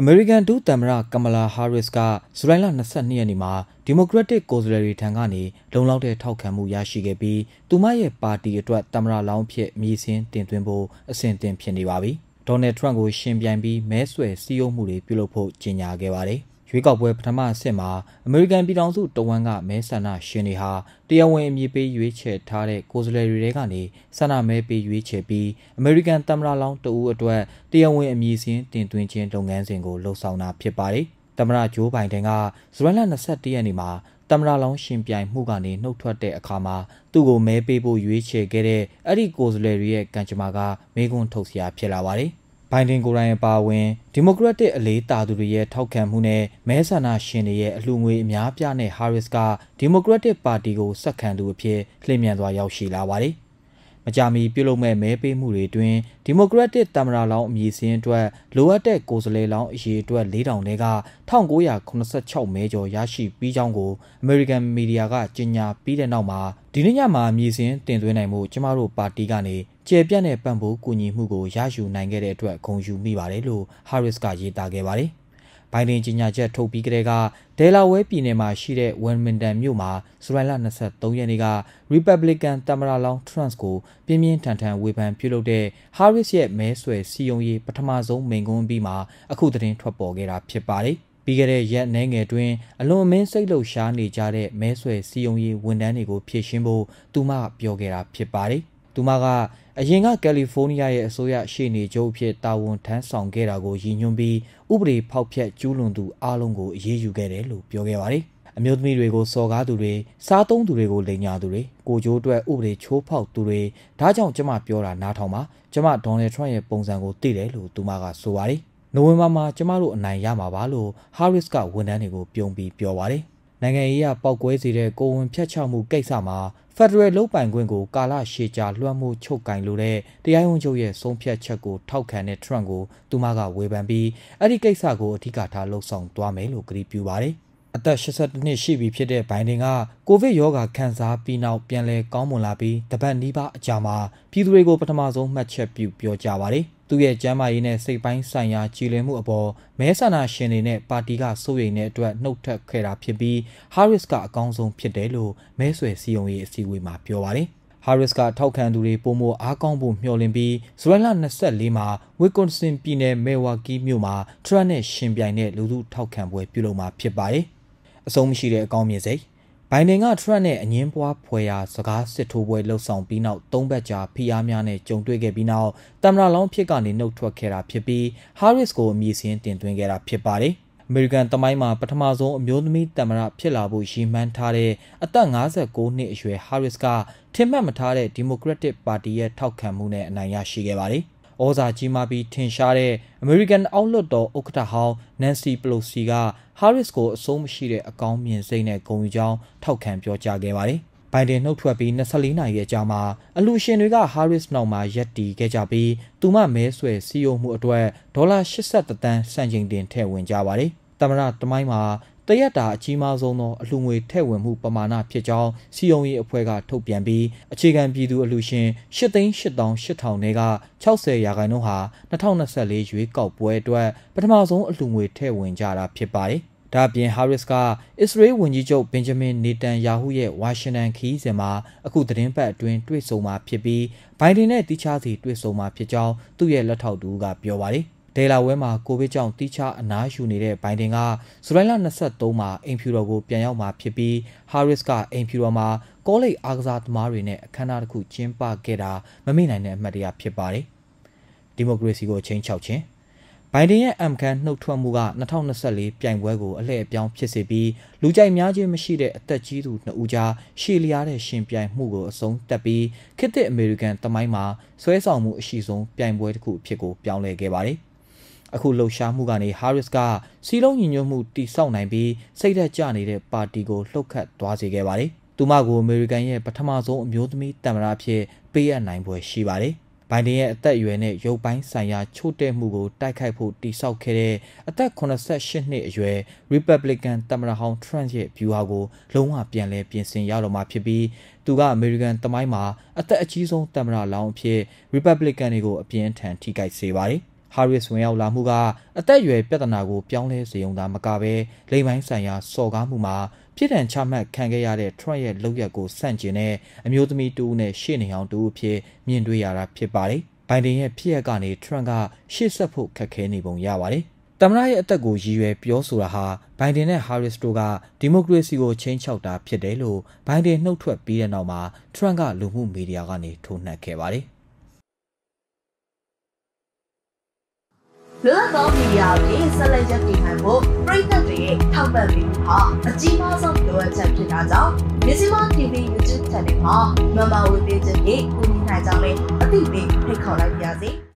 အမေရိကန်ဒုသမ္မတကမလာဟာရစ်ကဇူလိုင်လ22ရက်နေ့မှာဒီမိုကရက်တစ်ကိုယ်စားလှယ်တွေထံကနေလုံလောက်တဲ့ထောက်ခံမှုရရှိခဲ့ပြီးသူမရဲ့ပါတီအတွက်သမ္မတလောင်းဖြစ်မြည်စင်းတင်သွင်းဖို့အဆင့်သင့်ဖြစ်နေပါပြီ။ဒေါ်နယ်ထရန့်ကိုရှင်ပြိုင်ပြီးမဲဆွယ်စည်းရုံးမှုတွေပြုလုပ်ဖို့ကြေညာခဲ့ပါတယ်။ ရွေးကောက်ပွဲပထမအဆင့်မှာအမေရိကန်ပြည်ထောင်စုတဝန်ကမဲဆန္ဒရှင်တွေဟာတရားဝင်အမည်ပေးရွေးချယ်ထားတဲ့ကိုယ်စားလှယ်တွေကနေဆန္ဒမဲပေးရွေးချယ်ပြီးအမေရိကန်သမ္မတလောင်းတဦးအတွက်တရားဝင်အမည်စင်းတင်သွင်းခြင်းလုပ်ငန်းစဉ်ကိုလှုပ်ဆောင်တာဖြစ်ပါတယ်။သမ္မတဂျိုးဘိုင်ဒန်ကဇူလိုင်လ22ရက်နေ့မှာသမ္မတလောင်းရှင်ပြိုင်မှုကနေနှုတ်ထွက်တဲ့အခါမှာသူ့ကိုမဲပေးဖို့ရွေးချယ်ခဲ့တဲ့အဲ့ဒီကိုယ်စားလှယ်တွေရဲ့ကံကြမ္မာကမေးခွန်းထုတ်စရာဖြစ်လာပါတယ်။ ဘိုင်ဒင်ကိုယ်တိုင်အပါအဝင်ဒီမိုကရက်တစ်အလေးတာသူတွေရဲ့ထောက်ခံမှုနဲ့မဲဆန္ဒရှင်တွေရဲ့အလှူငွေအများပြားနဲ့ Harris ကဒီမိုကရက်တစ်ပါတီကိုစက္ကန့်သူအဖြစ်လှည့်မြန်စွာရောက်ရှိလာပါတယ်။ မကြာမီပြုလုပ်မဲ့မဲပေးမှုတွေတွင်ဒီမိုကရက်တစ်တမရလောင်းအမည်စင်းအတွက်လိုအပ်တဲ့ကိုယ်စားလှယ်လောင်းအရေးအတွက်4000တဲက1986မဲကျော်ရရှိပြီးကြောင်းကို American Media ကကြေညာပြီးတဲ့နောက်မှာဒီနေ့ညမှာအမည်စင်းတင်သွင်းနိုင်မှုကျမတို့ပါတီကနေကျေပြန့်တဲ့ပံ့ပိုးကူညီမှုကိုရယူနိုင်ခဲ့တဲ့အတွက်ဂုဏ်ယူမိပါတယ်လို့ Harris ကရေးသားခဲ့ပါတယ်။ ဘိုင်ဒင်ကြီးညာချက်ထုတ်ပြီးကတည်းကဒဲလာဝဲပြည်နယ်မှာရှိတဲ့ဝမ်မင်တန်မြို့မှာဇူလိုင်လ23ရက်နေ့က Republican သမ္မတလောင်း Trump ကိုပြင်းပြင်းထန်ထန်ဝေဖန်ပြုလုပ်တဲ့ Harris ရဲ့မဲဆွယ်စီယုံရေးပထမဆုံးမိန့်ခွန်းပြီးမှအခုသတင်းထွက်ပေါ်ခဲ့တာဖြစ်ပါတယ်။ပြီးခဲ့တဲ့ရက်နှဲငယ်တွင်အလွန်အမင်းစိတ်လှုပ်ရှားနေကြတဲ့မဲဆွယ်စီယုံရေးဝန်ထမ်းတွေကိုဖြည့်ရှင်းဖို့သူမပြောခဲ့တာဖြစ်ပါတယ်။ သူမကအရင်ကကယ်လီဖိုးနီးယားရဲ့အစိုးရရှေ့နေချုပ်အဖြစ်တာဝန်ထမ်းဆောင်ခဲ့တာကိုရည်ညွှန်းပြီးဥပဒေဖောက်ဖျက်ကျူးလွန်သူအလုံးကိုအရေးယူခဲ့တယ်လို့ပြောခဲ့ပါတယ်။အမျိုးသမီးတွေကိုစော်ကားသူတွေစားသုံးသူတွေကိုလိန်ညာသူတွေကိုကြိုးအတွက်ဥပဒေချိုးဖောက်သူတွေဒါကြောင့်ကျမပြောတာနားထောင်ပါကျမဒေါ်နယ်ထရန့်ရဲ့ပုံစံကိုသိတယ်လို့သူမကဆိုပါတယ်။နိုဝင်ဘာမှာကျမတို့အနိုင်ရမှာပါလို့ Harris ကဝန်ထမ်းတွေကိုပြုံးပြီးပြောပါတယ်။ နိုင်ငံရေးအပေါက်ကွဲစေတဲ့ကိုဝင်ဖြတ်ချမှုကိစ္စမှာဖက်ဒရယ်လုံပိုင်ခွင့်ကိုကာလရှည်ကြာလွှမ်းမိုးချုပ်ကင်လိုတဲ့တရားရုံးချုပ်ရဲ့ဆုံးဖြတ်ချက်ကိုထောက်ခံတဲ့ Trump ကိုသူမကဝေဖန်ပြီးအဲ့ဒီကိစ္စကိုအဓိကထားလှုပ်ဆောင်သွားမယ်လို့ကြေညာပါတယ်။အသက်82နှစ်ရှိပြီဖြစ်တဲ့ဘိုင်ဒင်ကကိုဗစ်ရောဂါခံစားပြီးနောက်ပြန်လည်ကောင်းမွန်လာပြီးတပတ်နီးပါးအကြာမှာပြည်သူတွေကိုပထမဆုံးမှတ်ချက်ပြုပြောကြားပါတယ်။ သူ့ရဲ့ကျမ်းမာရေးနဲ့စိတ်ပိုင်းဆိုင်ရာကြည်လင်မှုအပေါ်မဲဆန္ဒရှင်တွေနဲ့ပါတီကစိုးရိမ်တဲ့အတွက်နှုတ်ထွက်ခဲ့တာဖြစ်ပြီး Harris ကအကောင်းဆုံးဖြစ်တယ်လို့မဲဆွယ်စည်းရုံးရေးအစည်းအဝေးမှာပြောပါတယ်။ Harris ကထောက်ခံသူတွေပုံမအားကောင်းဖို့မျှော်လင့်ပြီးဇူလိုင်လ24မှာ Wisconsin ပြည်နယ် Milwaukee မြို့မှာ Trump နဲ့ရှင်ပြိုင်တဲ့လူထုထောက်ခံပွဲပြုလုပ်မှာဖြစ်ပါတယ်။အဆုံးမရှိတဲ့အကောင်းမြင်စိတ် ဘိုင်ဒန်ကထရန့်နဲ့အငင်းပွားဖွယ်ရာစကားစစ်ထိုးပွဲလှုပ်ဆောင်ပြီးနောက်သုံးပတ်ကြာဖိအားများနဲ့ကြုံတွေ့ခဲ့ပြီးနောက်တမရလောင်းဖြစ်ကနေနှုတ်ထွက်ခဲ့တာဖြစ်ပြီး Harris ကိုအမည်စင်းတင်သွင်းခဲ့တာဖြစ်ပါတယ်။ American တမိုင်းမှာပထမဆုံးအမျိုးသမီးတမရဖြစ်လာဖို့ရည်မှန်းထားတဲ့အသက်59နှစ်အရွယ် Harris ကထင်မှတ်မထားတဲ့ Democratic Party ရဲ့ထောက်ခံမှုနဲ့အနိုင်ရရှိခဲ့ပါတယ်။။ ဩဇာကြီးမားပြီးထင်ရှားတဲ့ American အောက်လွှတ်တော်ဥက္ကဋ္ဌဟောင်း Nancy Pelosi က Harris ကိုအဆုံးမရှိတဲ့အကောင်းမြင်စိတ်နဲ့ဂုဏ်ယူကြောင်းထောက်ခံပြောကြားခဲ့ပါတယ်။ဘိုင်ဒန်နှုတ်ထွက်ပြီး24နာရီအကြာမှာအလူရှင်တွေက Harris နောက်မှာရက်တီခဲ့ကြပြီးသူမမဲဆွယ်စီယုံမှုအတွက်ဒေါ်လာ83တန်းစံချိန်တင်ထည့်ဝင်ကြပါတယ်။သမရတမိုင်းမှာ တရက်တာအကြီးမားဆုံးသောအလှငွေထည့်ဝင်မှုပမာဏဖြစ်ကြောင်းစီယုံရေးအဖွဲ့ကထုတ်ပြန်ပြီးအခြေခံပြည်သူအလှရှင်၈သိန်း၈တောင်၈ထောင်တွေက60ရာခိုင်နှုန်းဟာ2024ရွေးကောက်ပွဲအတွက်ပထမဆုံးအလှငွေထည့်ဝင်ကြတာဖြစ်ပါတယ်။ဒါပြင် Harris ကအစ္စရေးဝန်ကြီးချုပ်ဘင်ဂျမင်နေတန်ယာဟုရဲ့ဝါရှင်တန်ခီးစဉ်မှာအခုသတင်းပတ်အတွင်းတွေ့ဆုံမှာဖြစ်ပြီးဘိုင်ဒန်နဲ့တိချာစီတွေ့ဆုံမှာဖြစ်ကြောင်းသူ့ရဲ့လက်ထောက်တူကပြောပါတယ်။ ဒေလာဝဲမှာကိုဗစ်ကြောင့်တိကျအနားယူနေတဲ့ဘိုင်ဒင်ကဇူလိုင်လ23မှာအိမ်ဖြူတော်ကိုပြန်ရောက်မှာဖြစ်ပြီး Harris ကအိမ်ဖြူတော်မှာကောလိပ်အားကစားသမားတွေနဲ့အခမ်းအနားတစ်ခုကျင်းပခဲ့တာမမေ့နိုင်တဲ့အမှတ်တရဖြစ်ပါတယ်။ဒီမိုကရေစီကိုချိန်ချောက်ခြင်းဘိုင်ဒန်ရဲ့အမ်ကန်နှုတ်ထွက်မှုက2024ပြိုင်ပွဲကိုအလှည့်အပြောင်းဖြစ်စေပြီးလူကြိုက်များခြင်းမရှိတဲ့အသက်ကြီးသူနှစ်ဦးကြားရှေ့လျားတဲ့ရှင်ပြိုင်မှုကိုအဆုံးတက်ပြီးခေတ်သစ်အမေရိကန်တမိုင်းမှာဆွဲဆောင်မှုအရှိဆုံးပြိုင်ပွဲတစ်ခုအဖြစ်ကိုပြောင်းလဲခဲ့ပါတယ်။ အခုလှုပ်ရှားမှုကနေ Harris ကစီလုံးညီညွတ်မှုတိစောက်နိုင်ပြီးစိတ်သက်ကြနေတဲ့ပါတီကိုလှုပ်ခတ်သွားစေခဲ့ပါတယ်။သူမကိုအမေရိကန်ရဲ့ပထမဆုံးအမျိုးသမီးတမရဖြစ်ပေးအပ်နိုင်ပွဲရှိပါတယ်။ဘိုင်ဒန်ရဲ့အသက်အရွယ်နဲ့ရုပ်ပိုင်းဆိုင်ရာချို့တဲ့မှုကိုတိုက်ခိုက်ဖို့တိစောက်ခဲ့တဲ့အသက်88နှစ်အရွယ် Republican တမရဟောင်း Trump ရဲ့ view ဟာကိုလုံးဝပြန်လဲပြင်ဆင်ရတော့မှာဖြစ်ပြီးသူက American တမိုင်းမှာအသက်အကြီးဆုံးတမရလောင်းအဖြစ် Republican တွေကိုအပြင်းထန်ထိခိုက်စေပါတယ်။ Harris ဝင်ရောက်လာမှုကအသက်အရွယ်ပြဿနာကိုပြောင်းလဲစေုံသာမကဘဲလိမ်ပိုင်းဆိုင်ရာစော်ကားမှုမှာပြည်ထန်ချမှတ်ခံခဲ့ရတဲ့ Trump ရဲ့လုပ်ရက်ကိုစန့်ကျင်တဲ့အမျိုးသမီးတူနဲ့ရှေ့နေအောင်တူအဖြစ်မြင်တွေ့ရတာဖြစ်ပါတယ်။ဘိုင်ဒန်ရဲ့ဖြစ်ရပ်ကနေ Trump ကရှေ့ဆက်ဖို့ခက်ခဲနေပုံရပါတယ်။သမ္မတရဲ့အသက်ကိုရည်ရွယ်ပြောဆိုတာဟာဘိုင်ဒန်နဲ့ Harris တို့ကဒီမိုကရေစီကိုချင်းချောက်တာဖြစ်တယ်လို့ဘိုင်ဒန်နှုတ်ထွက်ပြီးတဲ့နောက်မှာ Trump ကလူမှုမီဒီယာကနေထိုးနှက်ခဲ့ပါတယ်။ လွတ်လပ်သောမီဒီယာတွေဆက်လက်ရပ်တည်နိုင်ဖို့ပြည်သက်တွေရဲ့ထောက်ပံ့ပေးမှုဟာအကြီးမားဆုံးလိုအပ်ချက်ဖြစ်တာကြောင့်မြစီမ TV YouTube Channel မှာ Member ဝင်ပေးခြင်းဖြင့်ကူညီနိုင်ကြမယ်အသိပေးဖိတ်ခေါ်လိုက်ပါရစေ။